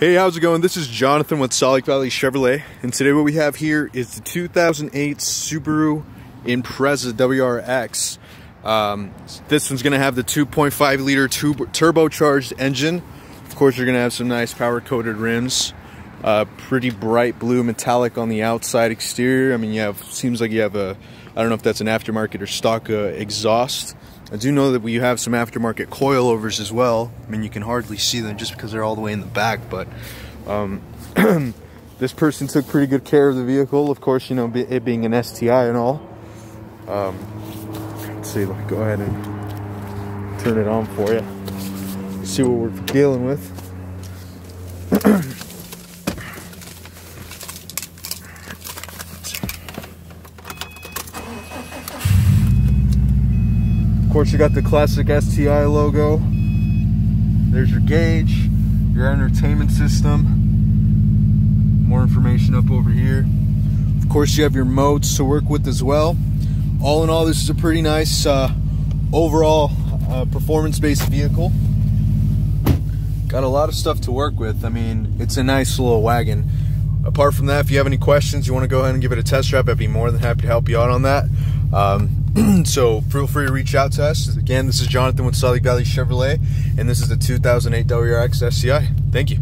Hey, how's it going? This is Jonathan with Salt Lake Valley Chevrolet, and today what we have here is the 2008 Subaru Impreza WRX. Um, this one's going to have the 2.5 liter turbocharged engine. Of course, you're going to have some nice power coated rims. Uh, pretty bright blue metallic on the outside exterior. I mean, you have seems like you have a I don't know if that's an aftermarket or stock uh, exhaust. I do know that we have some aftermarket coilovers as well. I mean, you can hardly see them just because they're all the way in the back, but um, this person took pretty good care of the vehicle. Of course, you know, it being an STI and all. Um, let's see, let me go ahead and turn it on for you. See what we're dealing with. course, you got the classic STI logo. There's your gauge, your entertainment system. More information up over here. Of course, you have your modes to work with as well. All in all, this is a pretty nice uh, overall uh, performance-based vehicle. Got a lot of stuff to work with. I mean, it's a nice little wagon. Apart from that, if you have any questions, you want to go ahead and give it a test drive, I'd be more than happy to help you out on that. Um, so feel free to reach out to us. Again, this is Jonathan with Salt Lake Valley Chevrolet, and this is the 2008 WRX STI. Thank you.